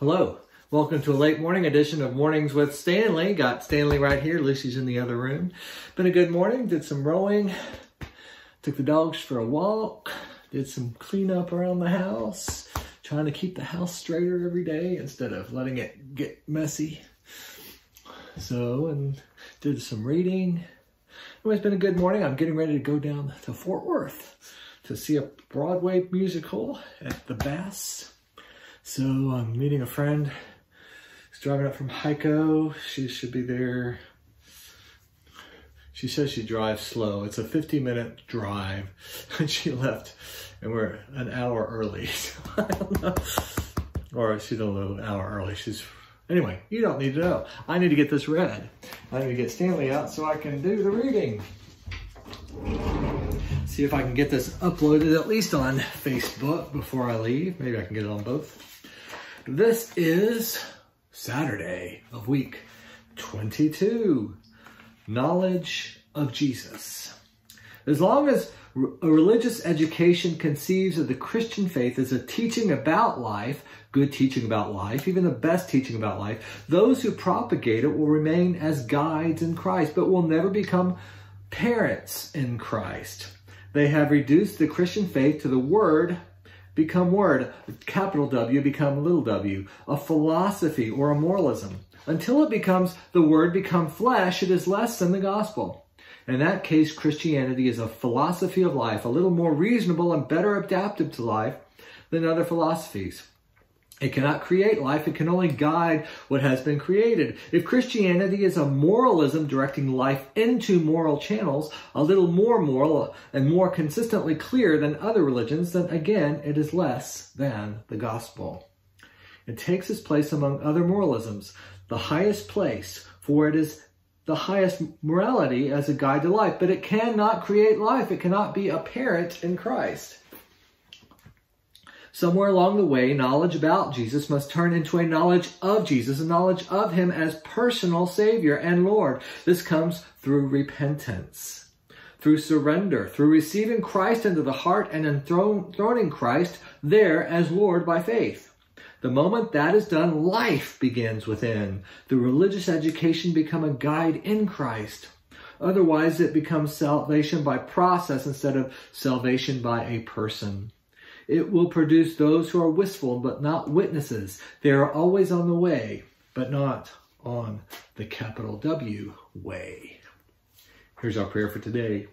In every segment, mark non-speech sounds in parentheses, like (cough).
Hello. Welcome to a late morning edition of Mornings with Stanley. Got Stanley right here. Lucy's in the other room. Been a good morning. Did some rowing. Took the dogs for a walk. Did some cleanup around the house. Trying to keep the house straighter every day instead of letting it get messy. So, and did some reading. It's been a good morning. I'm getting ready to go down to Fort Worth to see a Broadway musical at the Bass. So I'm meeting a friend. She's driving up from Hico. She should be there. She says she drives slow. It's a 50 minute drive. (laughs) And she left and we're an hour early. (laughs) I don't know. Or she's a little hour early. She's Anyway, you don't need to know. I need to get this read. I need to get Stanley out so I can do the reading see if I can get this uploaded at least on Facebook before I leave. Maybe I can get it on both. This is Saturday of week 22, Knowledge of Jesus. As long as a religious education conceives of the Christian faith as a teaching about life, good teaching about life, even the best teaching about life, those who propagate it will remain as guides in Christ, but will never become parents in Christ. They have reduced the Christian faith to the word become word, capital W become little w, a philosophy or a moralism. Until it becomes the word become flesh, it is less than the gospel. In that case, Christianity is a philosophy of life, a little more reasonable and better adapted to life than other philosophies. It cannot create life. It can only guide what has been created. If Christianity is a moralism directing life into moral channels, a little more moral and more consistently clear than other religions, then again, it is less than the gospel. It takes its place among other moralisms, the highest place, for it is the highest morality as a guide to life, but it cannot create life. It cannot be a parent in Christ. Somewhere along the way, knowledge about Jesus must turn into a knowledge of Jesus, a knowledge of him as personal Savior and Lord. This comes through repentance, through surrender, through receiving Christ into the heart and enthroning Christ there as Lord by faith. The moment that is done, life begins within. The religious education become a guide in Christ. Otherwise, it becomes salvation by process instead of salvation by a person. It will produce those who are wistful but not witnesses. They are always on the way, but not on the capital W way. Here's our prayer for today.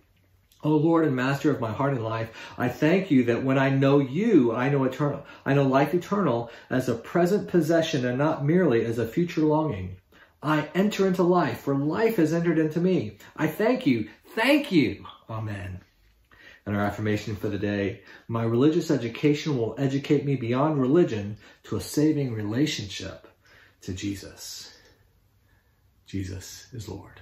O oh Lord and Master of my heart and life, I thank you that when I know you, I know eternal. I know life eternal as a present possession and not merely as a future longing. I enter into life, for life has entered into me. I thank you. Thank you. Amen. And our affirmation for the day, my religious education will educate me beyond religion to a saving relationship to Jesus. Jesus is Lord.